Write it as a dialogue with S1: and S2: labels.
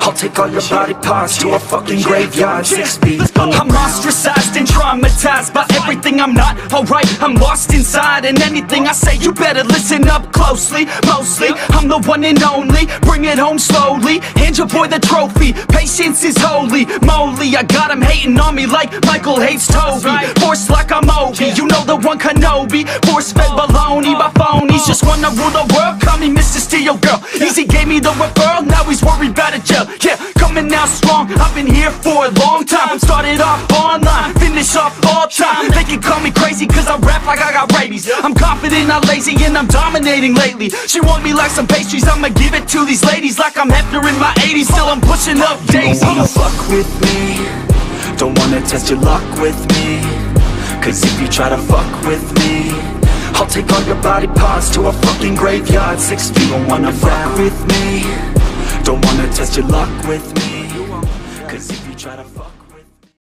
S1: I'll take all your body parts to a fucking graveyard Six feet
S2: I'm ostracized and traumatized by everything I'm not. Alright I'm lost inside and anything I say you better listen up closely Mostly, I'm the one and only Bring it home slowly. Hand your boy the trophy Patience is holy. Moly I got him hating on me like Michael hates Toby. Force like I'm Obi You know the one Kenobi. Force fed baloney by phonies Just wanna rule the world. Call me Mr. Steel Girl. Easy gave me the referral. Now he's worried about a jail. Yeah, coming out strong. I've been here for a long time. Started off online. Finish off all time. They can call me crazy Cause I rap like I got rabies. I'm confident, not lazy And I'm dominating lately. She want me like some pastries. I'ma give it to these ladies Like I'm Hefner in my 80s Still I'm pushing up daisies Don't
S1: wanna fuck with me? Don't wanna test your luck with me. Cause if you try to fuck with me I'll take all your body parts to a fucking graveyard. Six feet Don't wanna fuck with me. Don't wanna test your luck with me. Cause if you try to